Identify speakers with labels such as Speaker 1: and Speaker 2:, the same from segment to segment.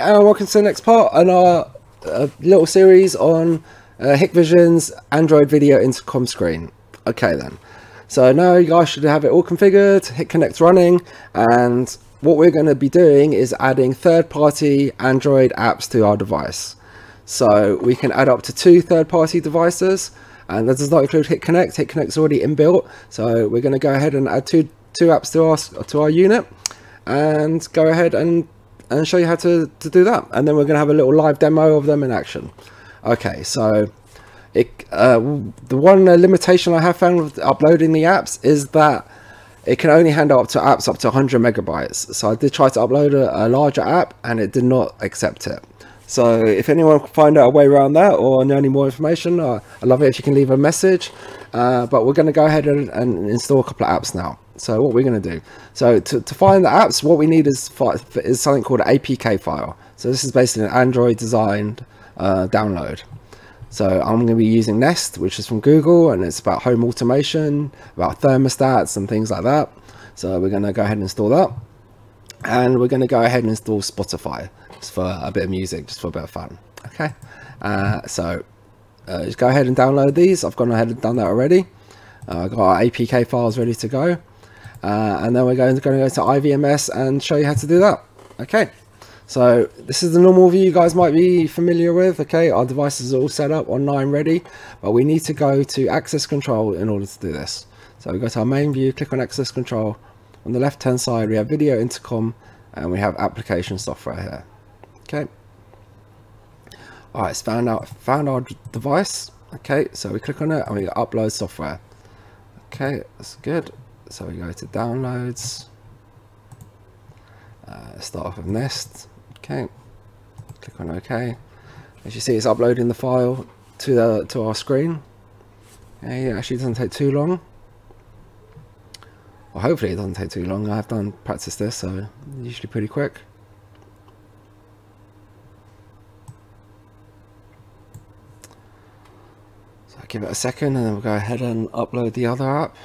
Speaker 1: And welcome to the next part in our uh, little series on uh, Hikvision's Android video intercom screen. Okay then, so now you guys should have it all configured, Hik-Connect running, and what we're going to be doing is adding third-party Android apps to our device. So we can add up to two third-party devices, and that does not include HikConnect. HikConnect is already inbuilt, so we're going to go ahead and add two two apps to our to our unit, and go ahead and and show you how to, to do that. And then we're going to have a little live demo of them in action. Okay, so it, uh, the one uh, limitation I have found with uploading the apps is that it can only handle up to apps up to 100 megabytes. So I did try to upload a, a larger app and it did not accept it. So if anyone can find out a way around that or know any more information, uh, I'd love it if you can leave a message. Uh, but we're going to go ahead and, and, install a couple of apps now. So what we're going to do, so to, to find the apps, what we need is, is something called an APK file. So this is basically an Android designed uh, download. So I'm going to be using Nest, which is from Google, and it's about home automation, about thermostats and things like that. So we're going to go ahead and install that. And we're going to go ahead and install Spotify, just for a bit of music, just for a bit of fun. Okay, uh, so uh, just go ahead and download these. I've gone ahead and done that already. Uh, I've got our APK files ready to go. Uh, and then we're going to, going to go to IVMS and show you how to do that. Okay, so this is the normal view you guys might be familiar with. Okay, our devices are all set up online ready, but we need to go to access control in order to do this. So we go to our main view, click on access control. On the left hand side we have video intercom and we have application software here. Okay. Alright, it's found out found our device. Okay, so we click on it and we upload software. Okay, that's good so we go to downloads. Uh, start off with nest. Okay. Click on ok. As you see it's uploading the file to the to our screen. Okay, it actually doesn't take too long. Well hopefully it doesn't take too long. I've done practice this so usually pretty quick. So I give it a second and then we'll go ahead and upload the other app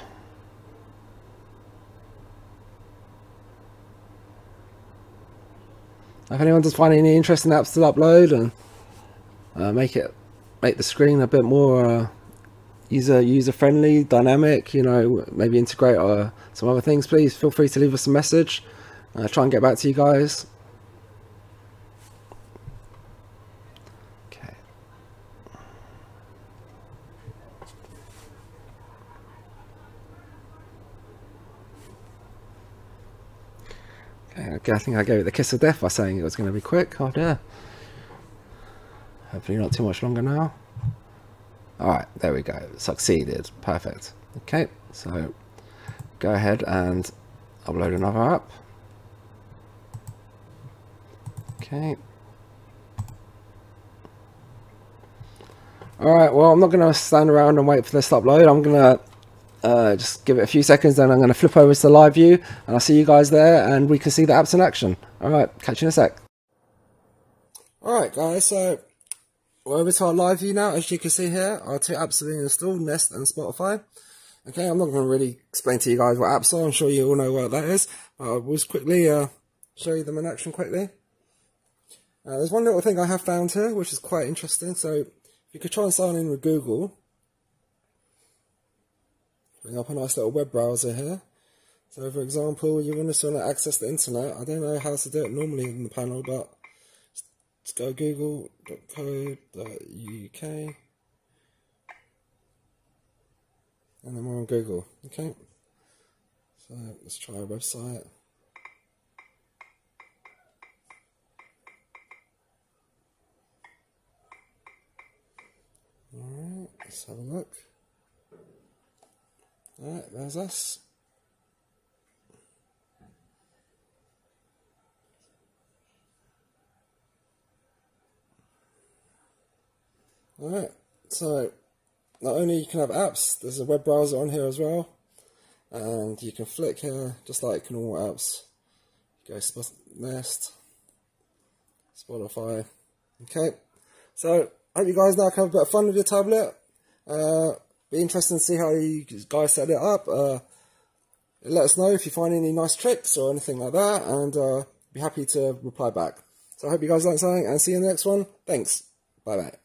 Speaker 1: if anyone does find any interesting apps to upload and uh, make it make the screen a bit more uh, user user friendly dynamic you know maybe integrate uh, some other things please feel free to leave us a message. Uh, try and get back to you guys I think I gave it the kiss of death by saying it was going to be quick. Oh dear. Hopefully not too much longer now. Alright, there we go. Succeeded. Perfect. Okay, so go ahead and upload another app. Okay. Alright, well I'm not going to stand around and wait for this to upload. I'm going to uh, just give it a few seconds, then I'm going to flip over to the live view, and I'll see you guys there, and we can see the apps in action. All right, catch you in a sec. All right, guys, so we're over to our live view now. As you can see here, our two apps are being installed, Nest and Spotify. Okay, I'm not going to really explain to you guys what apps are. I'm sure you all know what that is. But I will just quickly uh, show you them in action quickly. Uh, there's one little thing I have found here, which is quite interesting. So if you could try and sign in with Google, bring up a nice little web browser here. So for example, you want to access the internet. I don't know how to do it normally in the panel, but let's go google.co.uk and then we're on Google, okay? So let's try a website. Alright, let's have a look. Alright, there's us. Alright, so not only you can have apps, there's a web browser on here as well. And you can flick here, just like normal apps. Go Spot Nest, Spotify. Okay, so I hope you guys now can have a bit of fun with your tablet. Uh, be interesting to see how you guys set it up. Uh, let us know if you find any nice tricks or anything like that, and uh, be happy to reply back. So I hope you guys learned something and see you in the next one. Thanks. Bye bye.